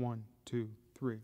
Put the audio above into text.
One, two, three.